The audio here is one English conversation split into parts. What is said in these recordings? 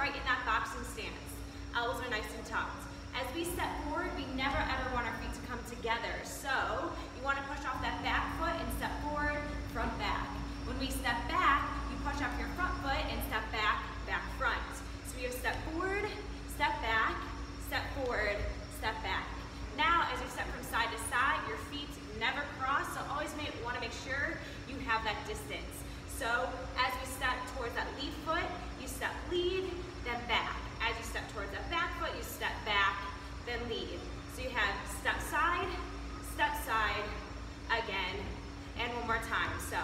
right in that boxing stance. Uh, Elbows are nice and tucked. As we step forward, we never ever want our feet to come together. So you want to push off that back foot and step forward, front back. When we step back, you push off your front foot and step back, back front. So we have step forward, step back, step forward, step back. Now, as you step from side to side, your feet never cross, so always want to make sure you have that distance. So as we step towards that lead foot, you step lead, then back. As you step towards that back foot, you step back, then lead. So you have step side, step side, again, and one more time. So.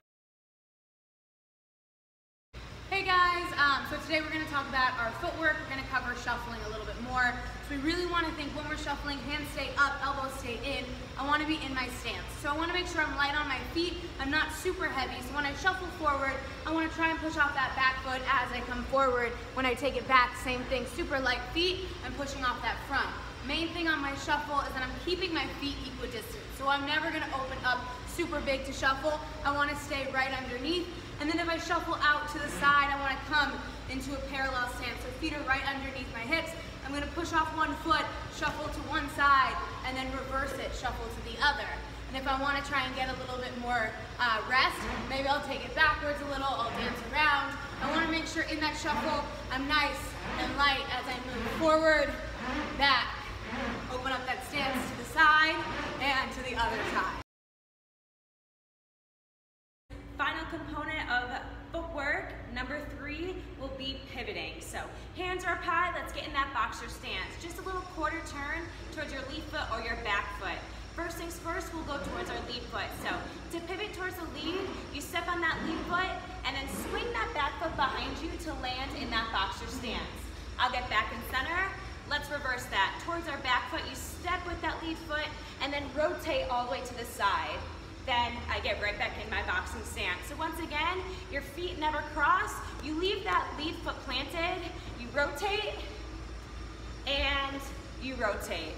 Hey guys, um, so today we're going to talk about our footwork. We're going to cover shuffling a little bit more. So we really want to think when we're shuffling, hands stay up, elbows stay in. I want to be in my stance. So I want to make sure I'm light on my feet. I'm not super heavy. So when I shuffle forward, I want to try and push off that back foot as I come forward. When I take it back, same thing, super light feet and pushing off that front. Main thing on my shuffle is that I'm keeping my feet equidistant. So I'm never going to open up super big to shuffle. I want to stay right underneath. And then if I shuffle out to the side, I want to come into a parallel stance. So feet are right underneath my hips. I'm going to push off one foot, shuffle to one side, and then reverse it, shuffle to the other. And if I want to try and get a little bit more uh, rest, maybe I'll take it backwards a little, I'll dance around. I want to make sure in that shuffle, I'm nice and light as I move forward, back, open up that stance to the side, and to the other side. Be pivoting. So hands are up high, let's get in that boxer stance. Just a little quarter turn towards your lead foot or your back foot. First things first, we'll go towards our lead foot. So to pivot towards the lead, you step on that lead foot and then swing that back foot behind you to land in that boxer stance. I'll get back in center. Let's reverse that. Towards our back foot, you step with that lead foot and then rotate all the way to the side then I get right back in my boxing stance. So once again, your feet never cross. You leave that lead foot planted, you rotate, and you rotate.